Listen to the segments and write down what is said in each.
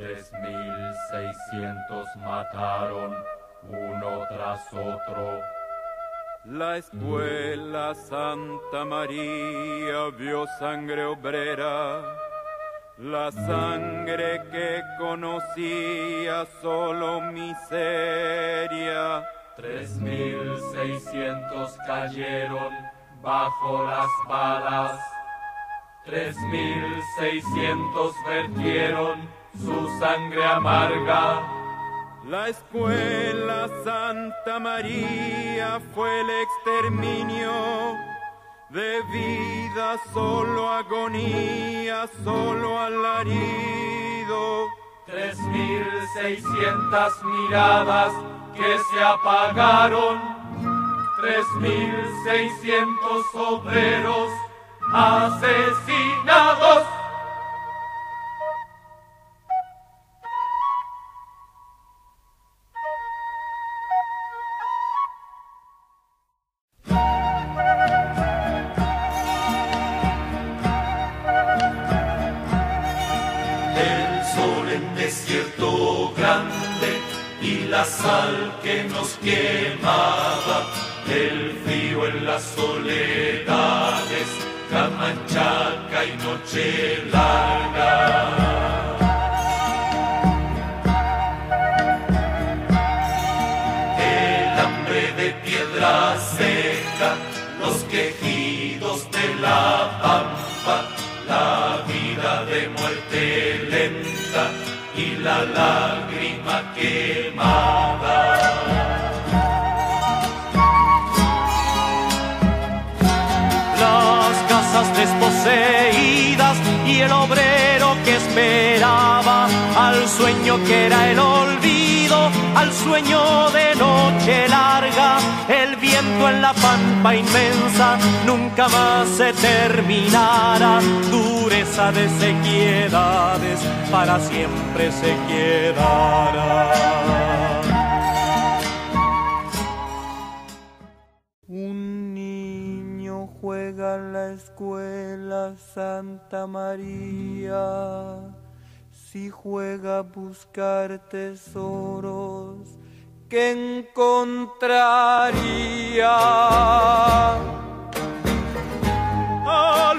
Tres mil seiscientos mataron uno tras otro. La escuela Santa María vio sangre obrera, la sangre que conocía solo miseria. Tres mil seiscientos cayeron bajo las balas. Tres mil seiscientos vertieron su sangre amarga. La escuela Santa María fue el exterminio de vida, solo agonía, solo alarido. Tres mil seiscientas miradas que se apagaron. Tres mil seiscientos obreros asesinados. Sal que nos quemaba, el frío en las soledades, camanchaca y noche larga. El hambre de piedra seca, los quejidos de la pampa, la vida de muerte lenta y la casas desposeídas y el obrero que esperaba al sueño que era el olvido, al sueño de noche larga, el viento en la pampa inmensa nunca más se terminará, de sequiedades para siempre se quedará. Un niño juega en la escuela Santa María. Si juega a buscar tesoros, que encontraría? A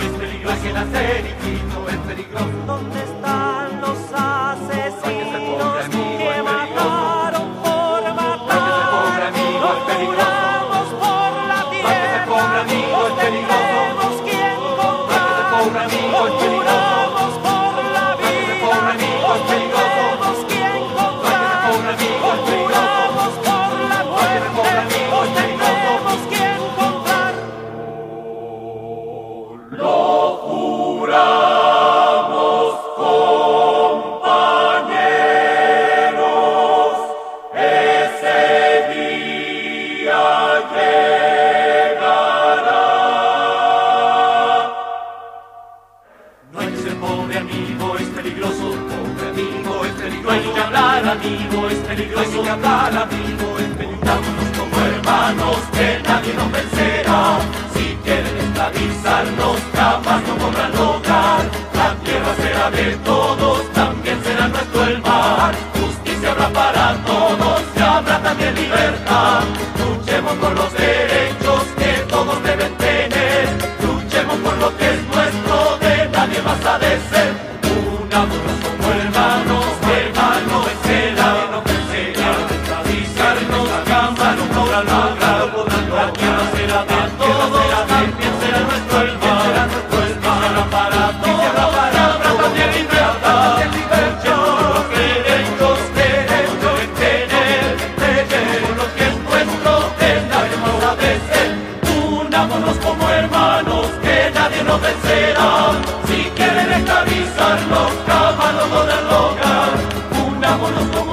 es peligroso. Es peligroso. ¿Dónde están los asesinos amigo, que mataron por matar? pobre amigo, es peligroso. Juramos por la tierra, amigo, es que encontrar. pobre amigo, es peligroso. No hay que ser pobre amigo, es peligroso. Pobre amigo, es peligroso. No hay que hablar amigo, es peligroso. No hay que hablar amigo, es peligroso. Como hermanos, que nadie nos vencerá. Si quieren esclavizarnos, jamás no podrán lograr. modernos, caballo moderno, unámonos con